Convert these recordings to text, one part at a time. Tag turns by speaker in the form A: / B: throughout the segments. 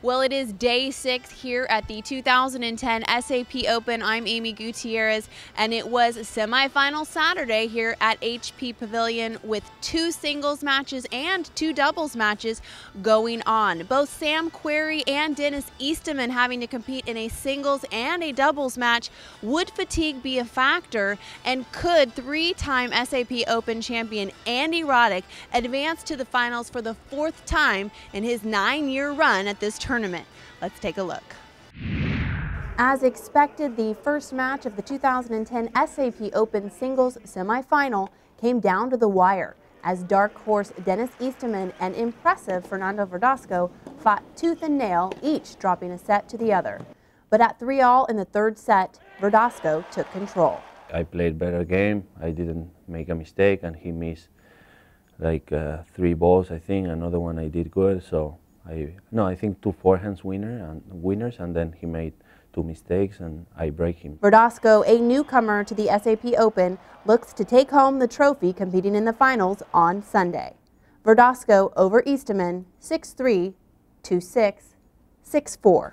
A: Well, it is day six here at the 2010 SAP Open. I'm Amy Gutierrez, and it was semifinal Saturday here at HP Pavilion with two singles matches and two doubles matches going on. Both Sam Querrey and Denis Istomin having to compete in a singles and a doubles match. Would fatigue be a factor, and could three-time SAP Open champion Andy Roddick advance to the finals for the fourth time in his nine-year run at this tournament? Tournament. Let's take a look. As expected, the first match of the 2010 SAP Open Singles semifinal came down to the wire as dark horse Denis Istomin and impressive Fernando Verdasco fought tooth and nail, each dropping a set to the other. But at 3 all in the third set, Verdasco took control.
B: I played better game. I didn't make a mistake, and he missed like uh, three balls, I think. Another one I did good, so I no, I think two forehands winner and winners, and then he made two mistakes, and I break him.
A: Verdasco, a newcomer to the SAP Open, looks to take home the trophy competing in the finals on Sunday. Verdasco over Istomin, 6-3, 2-6, 6-4.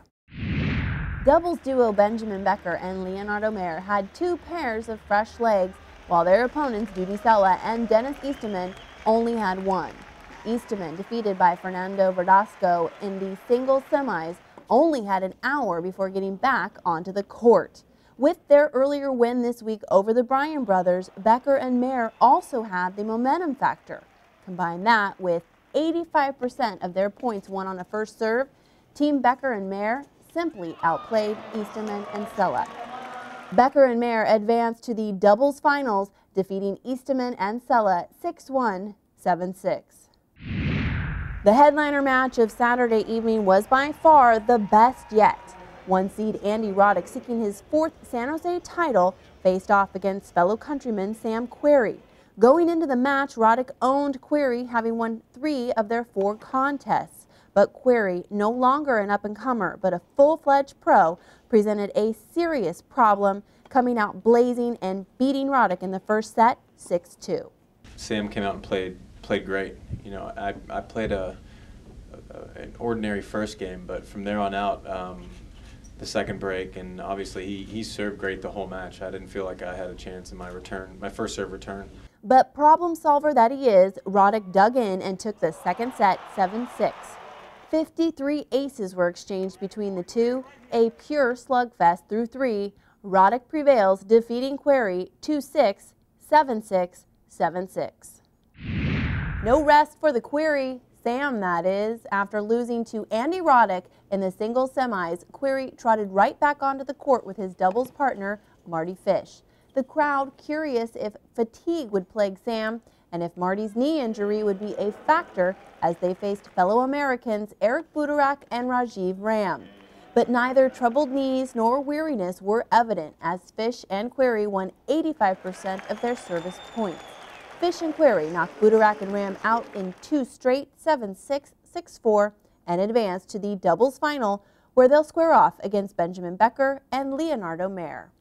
A: Doubles duo Benjamin Becker and Leonardo Mayer had two pairs of fresh legs, while their opponents Dudi Sela and Denis Istomin only had one. Istomin, defeated by Fernando Verdasco in the single semis, only had an hour before getting back onto the court. With their earlier win this week over the Bryan brothers, Becker and Mayer also had the momentum factor. Combine that with 85% of their points won on a first serve, Team Becker and Mayer simply outplayed Istomin and Sela. Becker and Mayer advanced to the doubles finals, defeating Istomin and Sela 6-1, 7-6. The headliner match of Saturday evening was by far the best yet. One seed Andy Roddick seeking his fourth San Jose title faced off against fellow countryman Sam Querrey. Going into the match, Roddick owned Querrey, having won three of their four contests. But Querrey, no longer an up-and-comer, but a full-fledged pro, presented a serious problem, coming out blazing and beating Roddick in the first set 6-2.
C: Sam came out and played played great. You know, I, I played a, a, an ordinary first game, but from there on out, um, the second break, and obviously he, he served great the whole match. I didn't feel like I had a chance in my return, my first serve return.
A: But problem solver that he is, Roddick dug in and took the second set 7-6. 53 aces were exchanged between the two, a pure slugfest through three. Roddick prevails, defeating Querrey 2-6, 7-6, 7-6. No rest for the query, Sam that is. After losing to Andy Roddick in the singles semis, Querrey trotted right back onto the court with his doubles partner, Mardy Fish. The crowd curious if fatigue would plague Sam and if Mardy's knee injury would be a factor as they faced fellow Americans Eric Butorac and Rajeev Ram. But neither troubled knees nor weariness were evident as Fish and Querrey won 85% of their service points. Fish and Querrey knocked Butorac and Ram out in two straight, 7-6, 6-4, and advanced to the doubles final, where they'll square off against Benjamin Becker and Leonardo Mayer.